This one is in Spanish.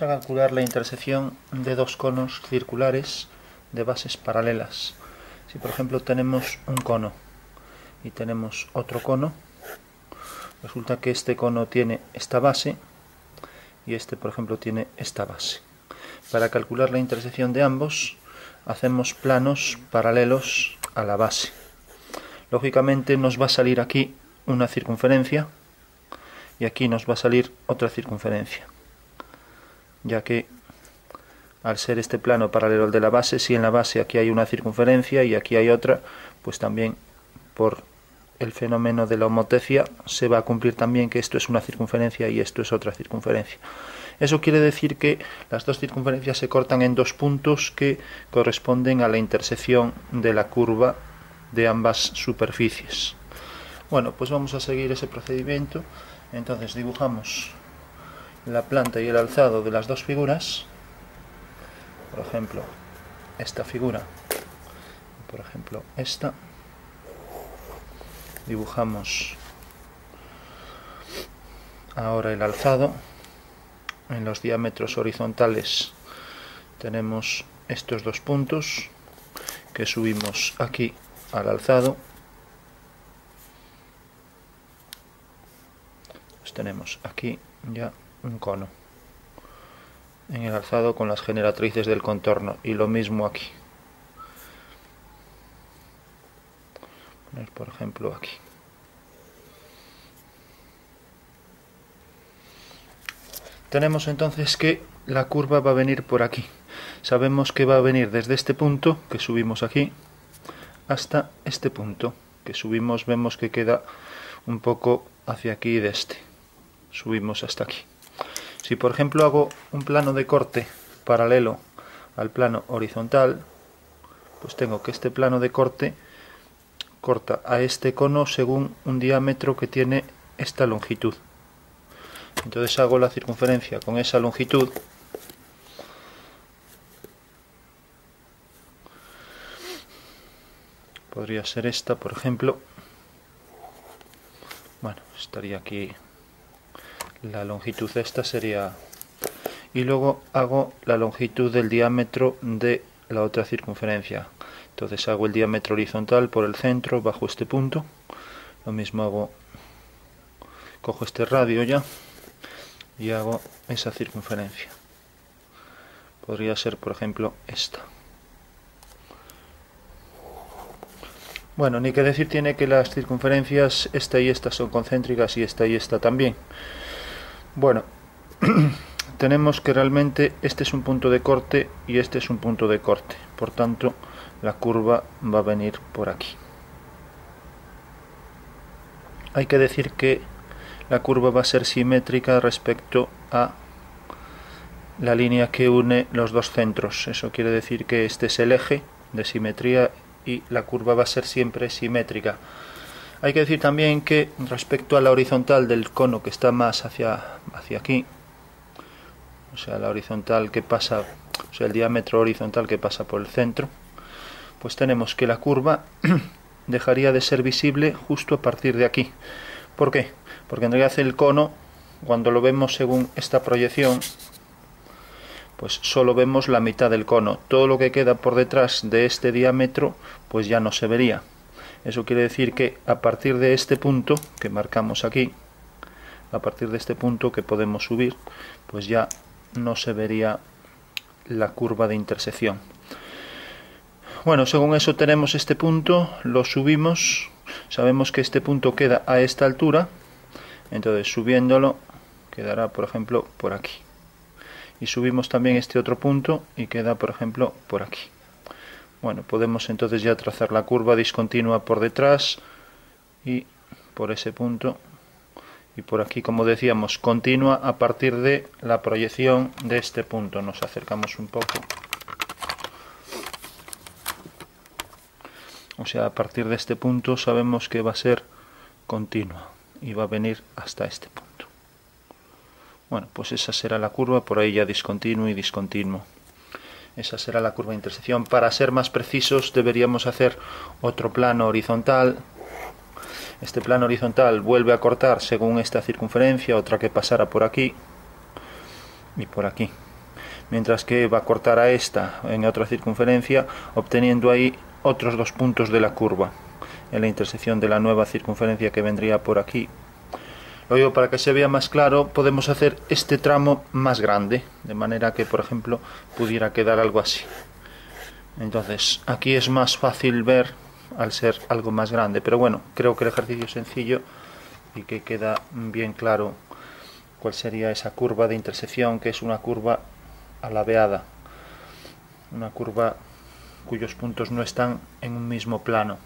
a calcular la intersección de dos conos circulares de bases paralelas. Si por ejemplo tenemos un cono y tenemos otro cono, resulta que este cono tiene esta base y este por ejemplo tiene esta base. Para calcular la intersección de ambos hacemos planos paralelos a la base. Lógicamente nos va a salir aquí una circunferencia y aquí nos va a salir otra circunferencia ya que al ser este plano paralelo al de la base, si en la base aquí hay una circunferencia y aquí hay otra, pues también por el fenómeno de la homotecia se va a cumplir también que esto es una circunferencia y esto es otra circunferencia. Eso quiere decir que las dos circunferencias se cortan en dos puntos que corresponden a la intersección de la curva de ambas superficies. Bueno, pues vamos a seguir ese procedimiento. Entonces dibujamos la planta y el alzado de las dos figuras, por ejemplo, esta figura, por ejemplo, esta, dibujamos ahora el alzado, en los diámetros horizontales tenemos estos dos puntos que subimos aquí al alzado, pues tenemos aquí ya un cono. En el alzado con las generatrices del contorno. Y lo mismo aquí. Por ejemplo aquí. Tenemos entonces que la curva va a venir por aquí. Sabemos que va a venir desde este punto que subimos aquí hasta este punto que subimos. Vemos que queda un poco hacia aquí de este. Subimos hasta aquí si por ejemplo hago un plano de corte paralelo al plano horizontal, pues tengo que este plano de corte corta a este cono según un diámetro que tiene esta longitud. Entonces hago la circunferencia con esa longitud podría ser esta por ejemplo bueno estaría aquí la longitud esta sería y luego hago la longitud del diámetro de la otra circunferencia. Entonces hago el diámetro horizontal por el centro bajo este punto. Lo mismo hago cojo este radio ya y hago esa circunferencia. Podría ser por ejemplo esta. Bueno ni que decir tiene que las circunferencias esta y esta son concéntricas y esta y esta también bueno, tenemos que realmente este es un punto de corte y este es un punto de corte. Por tanto, la curva va a venir por aquí. Hay que decir que la curva va a ser simétrica respecto a la línea que une los dos centros. Eso quiere decir que este es el eje de simetría y la curva va a ser siempre simétrica. Hay que decir también que respecto a la horizontal del cono que está más hacia, hacia aquí, o sea, la horizontal que pasa, o sea, el diámetro horizontal que pasa por el centro, pues tenemos que la curva dejaría de ser visible justo a partir de aquí. ¿Por qué? Porque en realidad el cono, cuando lo vemos según esta proyección, pues solo vemos la mitad del cono. Todo lo que queda por detrás de este diámetro, pues ya no se vería. Eso quiere decir que a partir de este punto que marcamos aquí, a partir de este punto que podemos subir, pues ya no se vería la curva de intersección. Bueno, según eso tenemos este punto, lo subimos, sabemos que este punto queda a esta altura, entonces subiéndolo quedará por ejemplo por aquí. Y subimos también este otro punto y queda por ejemplo por aquí. Bueno, podemos entonces ya trazar la curva discontinua por detrás y por ese punto. Y por aquí como decíamos continua a partir de la proyección de este punto. Nos acercamos un poco. O sea a partir de este punto sabemos que va a ser continua y va a venir hasta este punto. Bueno pues esa será la curva por ahí ya discontinuo y discontinuo esa será la curva de intersección. Para ser más precisos deberíamos hacer otro plano horizontal. Este plano horizontal vuelve a cortar según esta circunferencia, otra que pasara por aquí y por aquí. mientras que va a cortar a esta en otra circunferencia, obteniendo ahí otros dos puntos de la curva en la intersección de la nueva circunferencia que vendría por aquí. Luego, para que se vea más claro, podemos hacer este tramo más grande, de manera que, por ejemplo, pudiera quedar algo así. Entonces, aquí es más fácil ver al ser algo más grande, pero bueno, creo que el ejercicio es sencillo y que queda bien claro cuál sería esa curva de intersección, que es una curva alabeada, una curva cuyos puntos no están en un mismo plano.